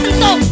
战斗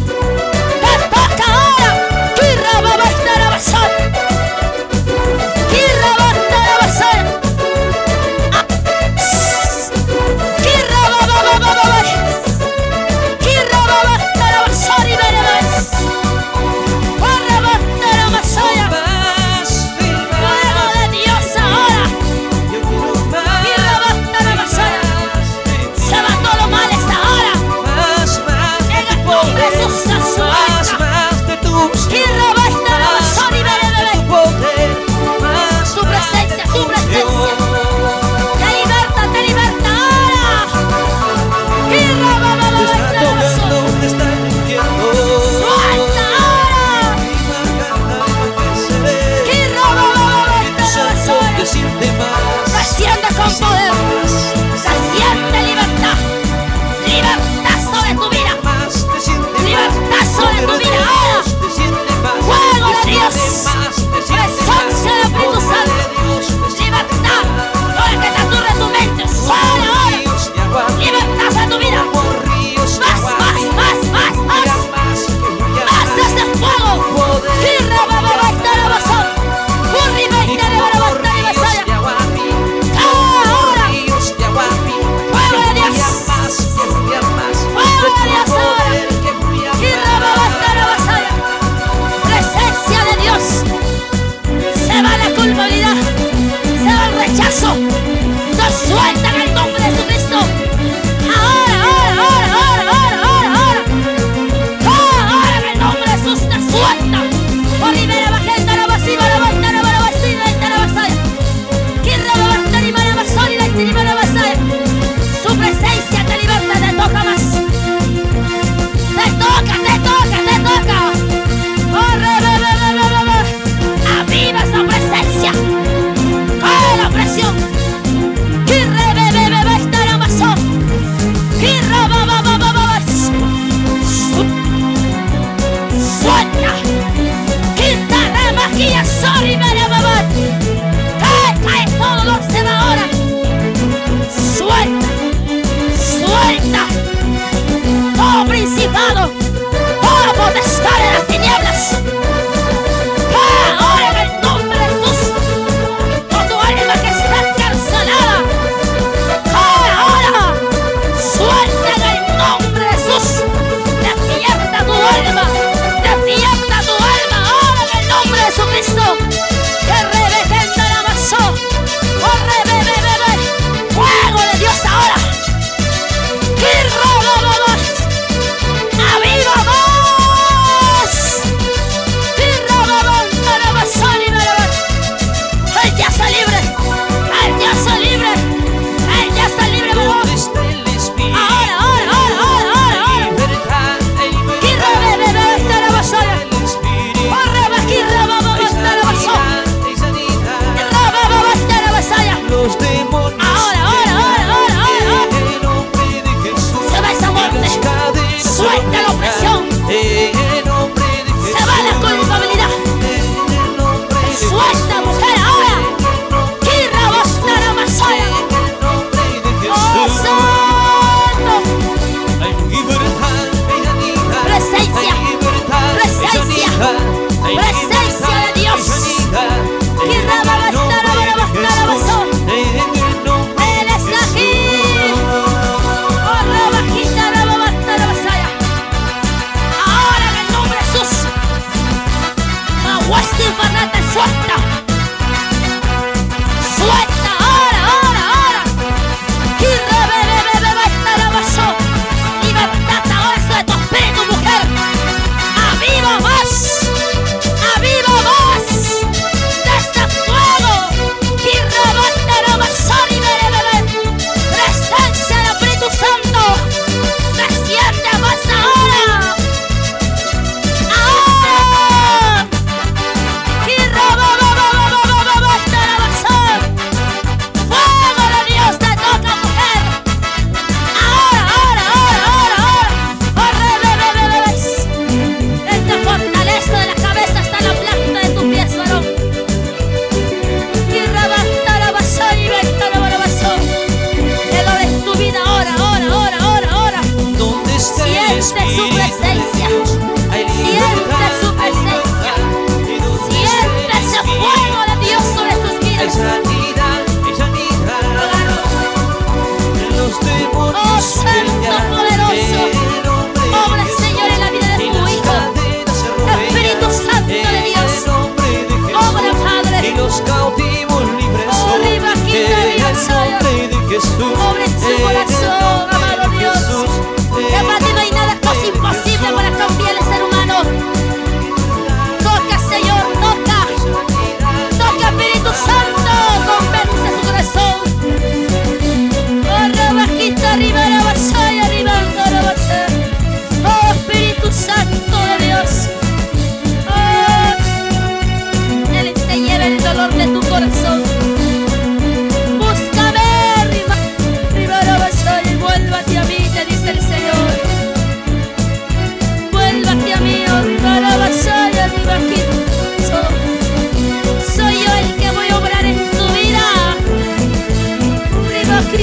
Olivera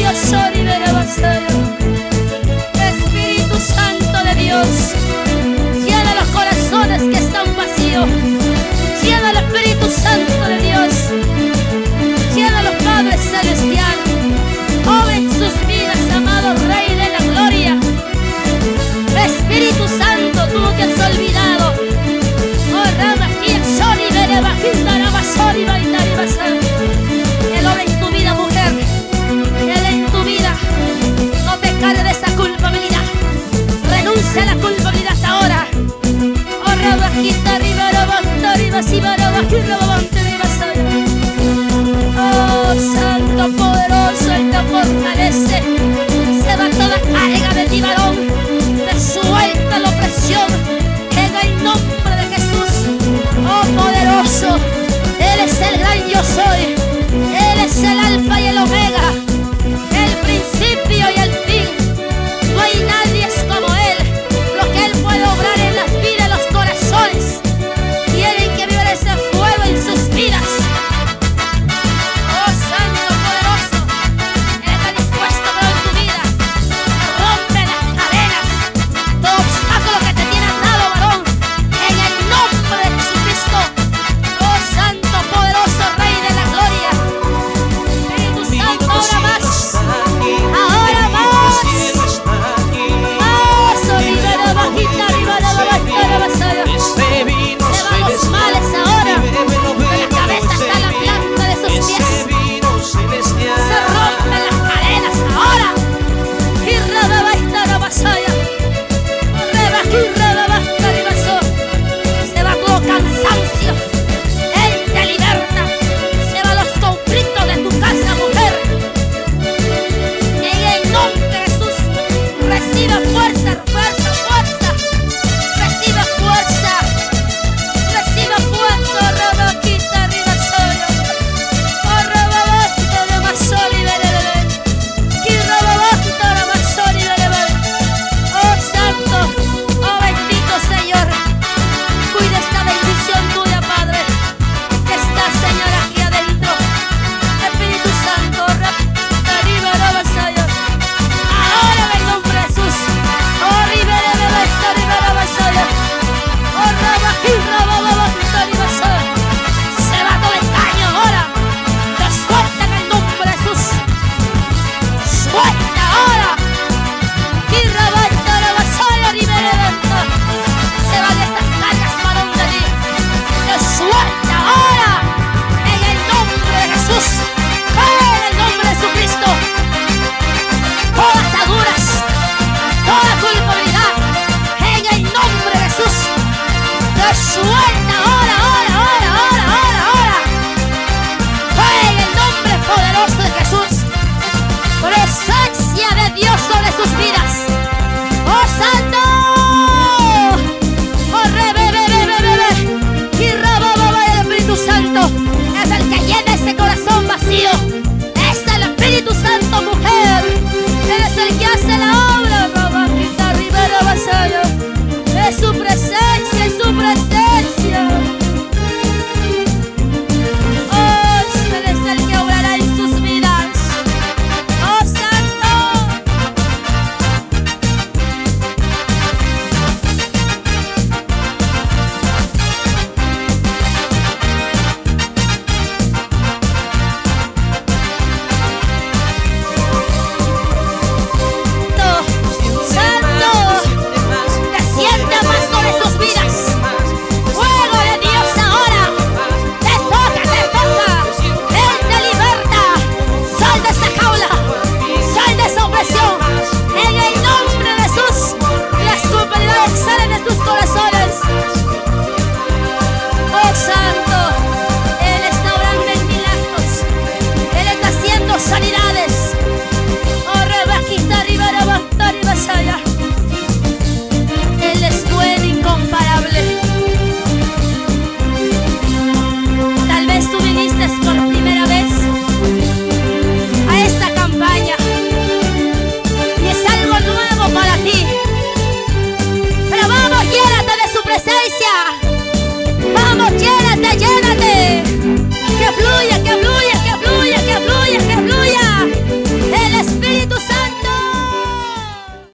Arriba, criosor y soy.